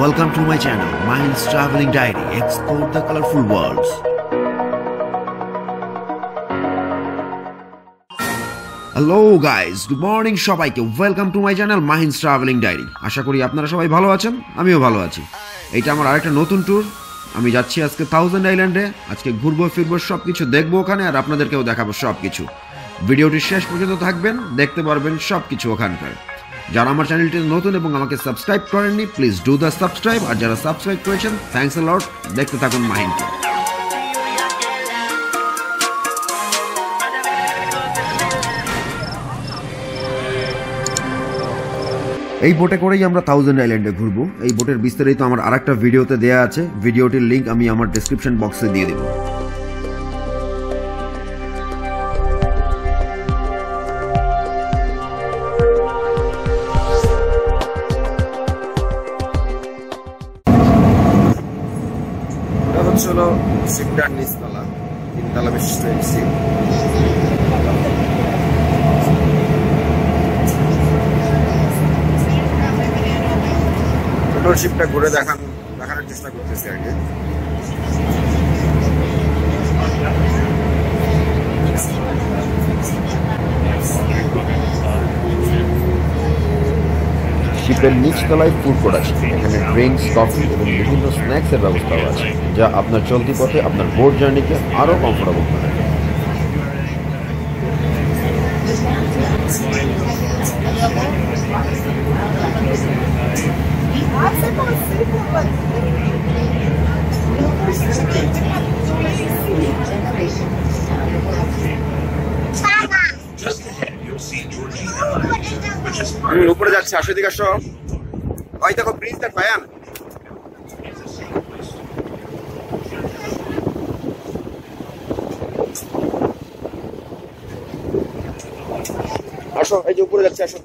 Welcome to my channel, Mind's Traveling Diary. Explore the colorful worlds. Hello guys good morning সবাইকে. Welcome to my channel Mahin's travelling diary আশা করি আপনারা সবাই ভালো আছেন আমিও ভালো আছি। এইটা আমার আরেকটা নতুন ট্যুর আমি যাচ্ছি আজকে থাউজেন্ড আইল্যান্ডে আজকে ঘুরবো ফিরবো সব কিছু দেখব ওখানে আর আপনাদেরকেও দেখাবো সব কিছু ভিডিওটি শেষ পর্যন্ত থাকবেন দেখতে পারবেন সব কিছু ওখানকার। যারা আমার চ্যানেলটি নতুন এবং আমাকে সাবস্ক্রাইব করেননি প্লিজ ডু দ্য সাবস্ক্রাইব আর যারা সাবস্ক্রাইব করেছেন থ্যাংকস লট দেখতে থাকুন মাহিনকে। এই বোটে করেই আমরা থাউজেন্ড আইল্যান্ডে ঘুরবো। এই বোটের বিস্তারিত আমার আরেকটা ভিডিওতে দেয়া আছে। ভিডিওটির লিঙ্ক আমি আমার ডেসক্রিপশন বক্সে দিয়ে দেবো। হলো শিপটার নিচতলা, তিনতলা বিশিষ্ট শিপ টোটাল শিপটা ঘুরে দেখান, দেখানোর চেষ্টা করতেছি আর কি শিপের নিচতলায় ফুড কোর্ট আছে এখানে ড্রিঙ্কস কফি এবং বিভিন্ন স্ন্যাক্সের ব্যবস্থাও আছে, যা আপনার চলতি পথে আপনার বোর্ড জার্নিকে আরও কমফোর্টেবল করে আমি উপরে যাচ্ছি আসো দিকে আসো ওই দেখো ব্রিজ দেখ ভাইয়ান আসো এই যে উপরে যাচ্ছি আসো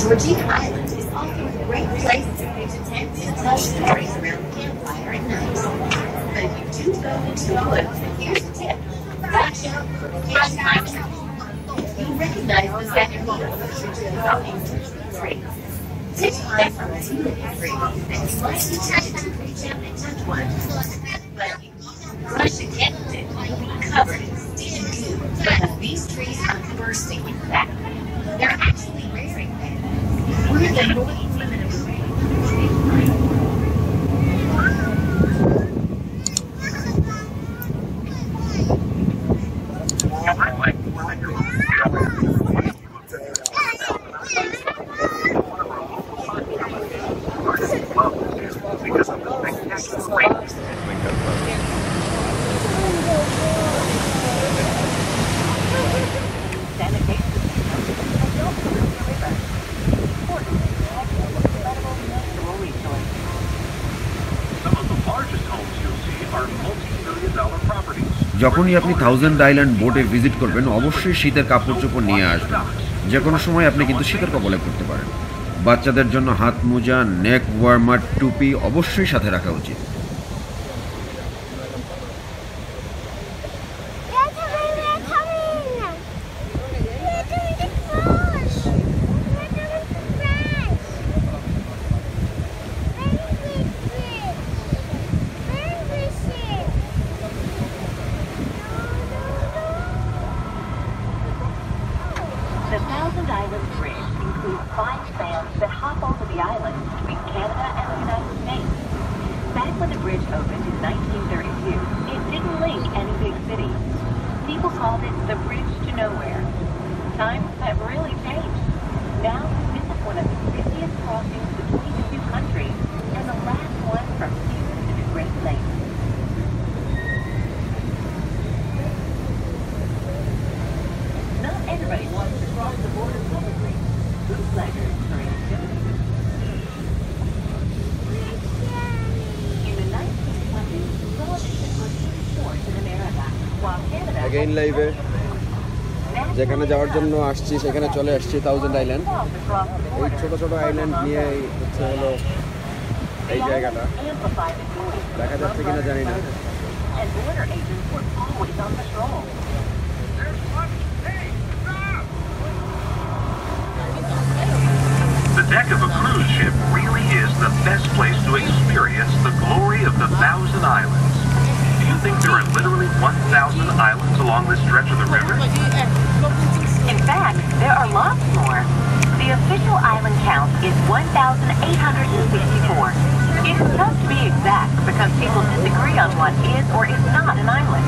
Georgina Island is also a great place to and tell stories around the campfire at night. But if you do go into the a. You'll recognize the second three. Take time from a two-minute tree and slightly touch them, reach out and touch one. But you brush against it, you'll be covered in sticky goo these trees are bursting with fat. They're actually wearing that. We're the যখনই আপনি thousand island বোটে visit করবেন, অবশ্যই শীতের কাপড় চোপড় নিয়ে আসবেন। যে কোনো সময় আপনি কিন্তু শীতের কবলে পড়তে পারেন। বাচ্চাদের জন্য হাত মোজা নেক ওয়ার্মার টুপি অবশ্যই সাথে রাখা উচিত। Five spans that hop over the island between Canada and the United States. Back when the bridge opened in 1932, it didn't link any big cities. People called it the Bridge to Nowhere. Times have really changed. Now, this is one of the busiest crossings between the two countries and the last one from here to the Great Lakes. Not everybody wants to cross the border publicly. Bootleggers, for instance. In the 1920s, prohibition was enforced in America, while Canada... Again live এ যেখানে যাওয়ার জন্য আসছি সেখানে চলে আসছি thousand island এই ছোট ছোট আইল্যান্ড নিয়ে এই হচ্ছে হলো এই জায়গাটা দেখা যাচ্ছে কিনা জানি না And border agents were always on patrol. There's one. Hey, stop! deck of a cruise ship really is the best place to experience the glory of the Thousand Islands. Do you think there are literally 1,000 islands along this stretch of the river? In fact, there are lots more. The official island count is 1,864. It is tough to be exact because people disagree on what is or is not an island.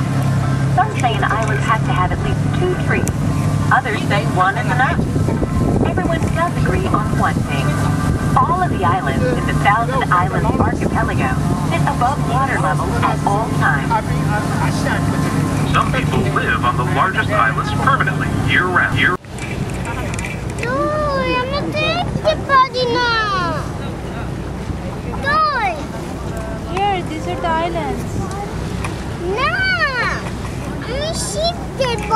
Some say an island has to have at least two trees. Others say one is enough. Everyone does agree on one thing. All of the islands in the Thousand Islands archipelago sit above water level at all times. Some people live on the largest islands permanently, year round. Year তুই আমি দেখতে পারি না তুই Here, these are the islands. না আমি sheep Dev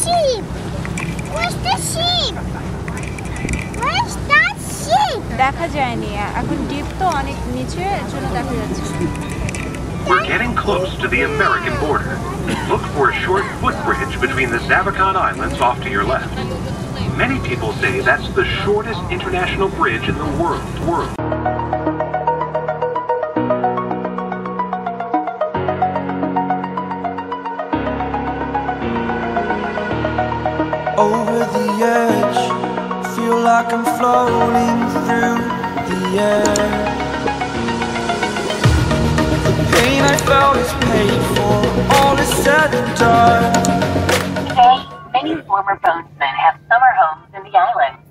ship Where's the sheep? Where's that sheep? দেখা যায়নি এখন ডিপ তো অনেক নিচে এর জন্য দেখা যাচ্ছে we're getting close to the American border. Look for a short footbridge between the Zabacan Islands off to your left. Many people say that's the shortest international bridge in the world. World. over the edge. Feel like I'm floating through the air. Pain I felt is paid for, all is said and done. Many former boatsmen have summer homes in the islands.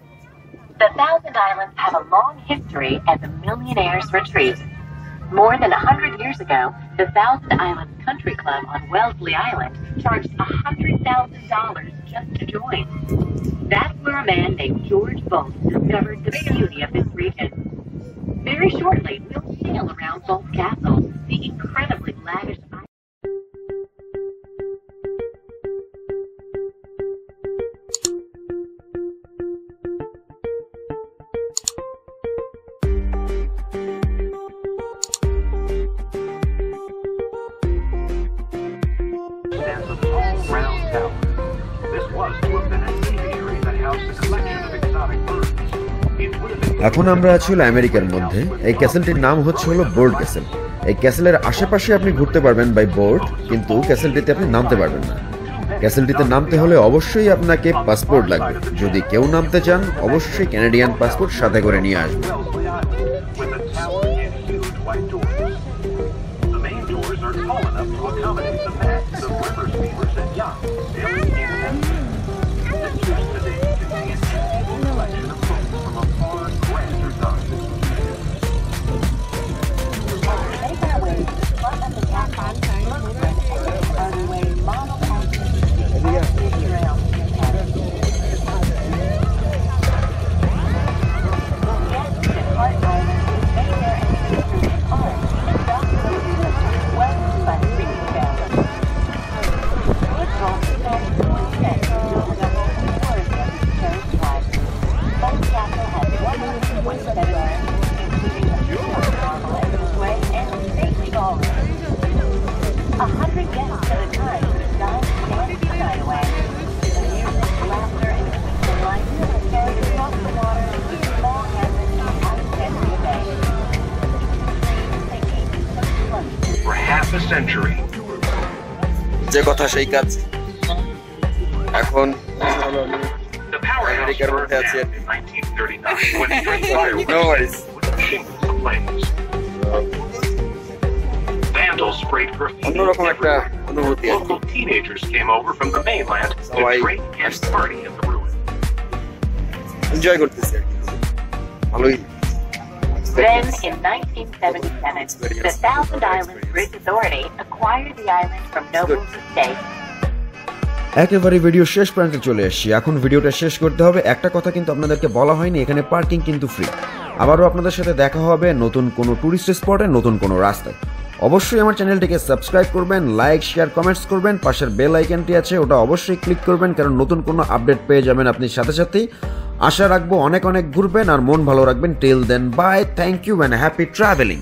The Thousand Islands have a long history as a millionaire's retreat. More than a hundred years ago, the Thousand Islands Country Club on Wellesley Island charged $100,000 just to join. That's where a man named George Bolt discovered the beauty of this region. Very shortly, we'll sail around Bolt Castle, এখন আমরা আছি হলো আমেরিকার মধ্যে। এই ক্যাসেলটির নাম হচ্ছে হলো বোর্ড ক্যাসেল। এই ক্যাসেলের আশেপাশে আপনি ঘুরতে পারবেন বাই বোর্ড কিন্তু ক্যাসেলটিতে আপনি নামতে পারবেন না। ক্যাসেলটিতে নামতে হলে অবশ্যই আপনাকে পাসপোর্ট লাগবে। যদি কেউ নামতে চান, অবশ্যই ক্যানাডিয়ান পাসপোর্ট সাথে করে নিয়ে আসবেন। Are যে কথা সেই কাজ। এখন আমেরিকার মধ্যে আছে। অন্যরকম একটা অনুভূতি সবাই এনজয় করতেছে ভালোই। Then, in 1977, the Thousand Islands Bridge Authority acquired the island from Noble's estate. একেবারে ভিডিও শেষ প্রান্তে চলে এসেছি। এখন ভিডিওটা শেষ করতে হবে। একটা কথা কিন্তু আপনাদেরকে বলা হয়নি এখানে পার্কিং কিন্তু ফ্রি আবারও আপনাদের সাথে দেখা হবে নতুন কোনো টুরিস্ট স্পটে নতুন কোনো রাস্তায়। অবশ্যই আমার চ্যানেলটিকে সাবস্ক্রাইব করবেন, লাইক শেয়ার কমেন্টস করবেন, পাশের বেল আইকনটি আছে, ওটা অবশ্যই ক্লিক করবেন, কারণ নতুন কোনো আপডেট পেয়ে যাবেন আপনি সাথে সাথেই। আশা রাখব অনেক অনেক ঘুরবেন আর মন ভালো রাখবেন। Till then bye thank you and happy travelling